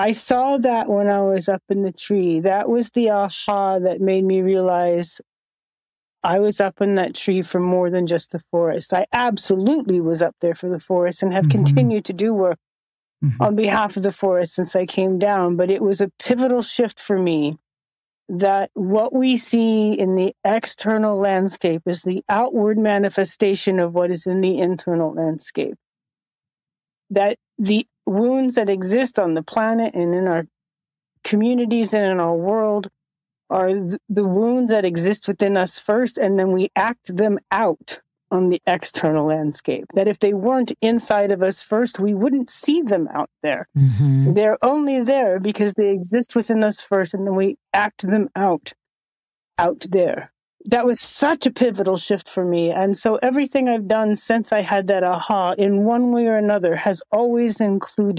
I saw that when I was up in the tree. That was the aha that made me realize I was up in that tree for more than just the forest. I absolutely was up there for the forest and have mm-hmm. continued to do work mm-hmm. on behalf of the forest since I came down. But it was a pivotal shift for me that what we see in the external landscape is the outward manifestation of what is in the internal landscape. That the wounds that exist on the planet and in our communities and in our world are the wounds that exist within us first, and then we act them out on the external landscape. That if they weren't inside of us first, we wouldn't see them out there. Mm-hmm. They're only there because they exist within us first, and then we act them out out there. That was such a pivotal shift for me. And so everything I've done since I had that aha in one way or another has always included